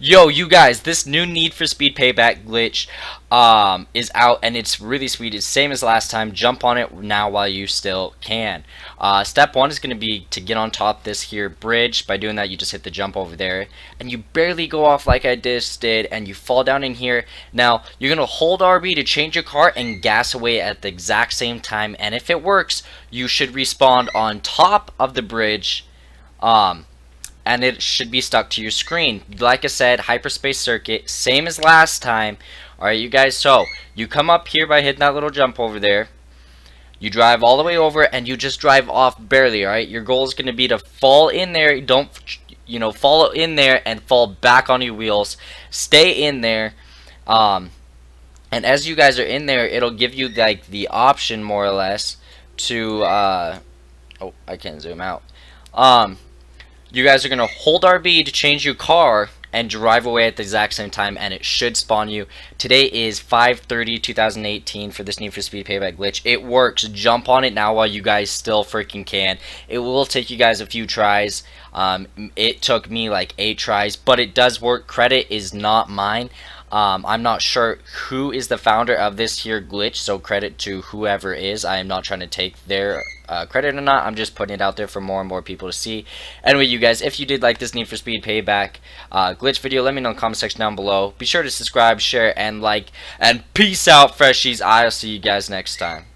Yo, you guys, this new Need for Speed Payback glitch um, is out, and it's really sweet. It's same as last time. Jump on it now while you still can. Uh, step one is going to be to get on top this here bridge. By doing that, you just hit the jump over there, and you barely go off like I just did, and you fall down in here. Now, you're going to hold RB to change your car and gas away at the exact same time, and if it works, you should respawn on top of the bridge. Um, and it should be stuck to your screen. Like I said, hyperspace circuit, same as last time. Alright, you guys, so you come up here by hitting that little jump over there. You drive all the way over and you just drive off barely, alright? Your goal is going to be to fall in there. Don't, you know, follow in there and fall back on your wheels. Stay in there. Um, and as you guys are in there, it'll give you, like, the option, more or less, to, uh, oh, I can't zoom out. Um, you guys are going to hold RB to change your car and drive away at the exact same time and it should spawn you. Today is 5:30 2018 for this Need for Speed Payback glitch. It works. Jump on it now while you guys still freaking can. It will take you guys a few tries. Um, it took me like 8 tries, but it does work. Credit is not mine. Um, I'm not sure who is the founder of this here glitch, so credit to whoever is. I am not trying to take their uh, credit or not. I'm just putting it out there for more and more people to see. Anyway, you guys, if you did like this Need for Speed Payback uh, glitch video, let me know in the comment section down below. Be sure to subscribe, share, and like. And peace out, freshies. I'll see you guys next time.